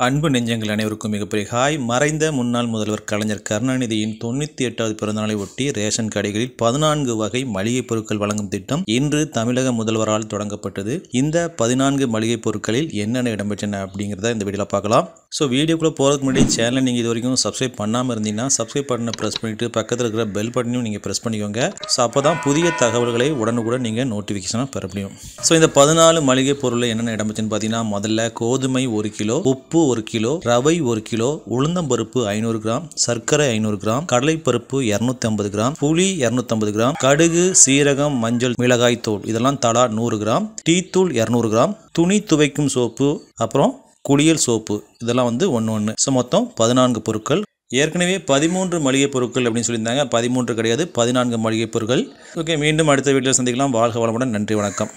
அன்பு நெஞ்சங்கள் அனைவருக்கும் மிகப்பெரிய ஹாய். மறைந்த முன்னாள் முதல்வர் கலைஞர் கருணாநிதியின் தொண்ணூற்றி எட்டாவது பிறந்தநாளை ஒட்டி ரேஷன் கடைகளில் பதினான்கு வகை மளிகைப் பொருட்கள் வழங்கும் திட்டம் இன்று தமிழக முதல்வரால் தொடங்கப்பட்டது. இந்த பதினான்கு மளிகைப் பொருட்களில் என்னென்ன இடம்பெற்றன அப்படிங்கிறத இந்த வீடியோவில் பார்க்கலாம். ஸோ வீடியோக்குள்ளே போகிறதுக்கு முன்னாடி சேனலை நீங்கள் இது வரைக்கும் சப்ஸ்கிரைப் பண்ணாமல் இருந்தீங்கன்னா சப்ஸ்கிரைப் பட்டனை ப்ரெஸ் பண்ணிவிட்டு பக்கத்தில் இருக்கிற பெல் பட்டனையும் நீங்கள் ப்ரெஸ் பண்ணிக்கோங்க. ஸோ அப்போ தான் புதிய தகவல்களை உடனுக்குடன் நீங்கள் நோட்டிஃபிகேஷனாக பெற முடியும். ஸோ இந்த பதினாலு மளிகை பொருளில் என்னென்ன இடம்பெற்றுன்னு பார்த்தீங்கன்னா முதல்ல கோதுமை ஒரு கிலோ உப்பு ஒரு கிலோ ரவை ஒரு கிலோ உளுந்தம்பருப்பு ஐநூறு கிராம் சர்க்கரை ஐநூறு கிராம் கடலைப்பருப்பு இரநூத்தி ஐம்பது கிராம் புளி இரநூத்தம்பது கிராம் கடுகு சீரகம் மஞ்சள் மிளகாய் தூள் இதெல்லாம் தலா நூறு கிராம் டீ தூள் இரநூறு கிராம் துணி துவைக்கும் சோப்பு அப்புறம் குளியல் சோப்பு. இதெல்லாம் வந்து ஒன்று ஒன்று ஸோ மொத்தம் பதினான்கு பொருட்கள். ஏற்கனவே பதிமூன்று மளிகை பொருட்கள் அப்படின்னு சொல்லியிருந்தாங்க. பதிமூன்று கிடையாது பதினான்கு மளிகை பொருட்கள். ஓகே மீண்டும் அடுத்த வீட்டில் சந்திக்கலாம். வாழ்க வளமுடன். நன்றி வணக்கம்.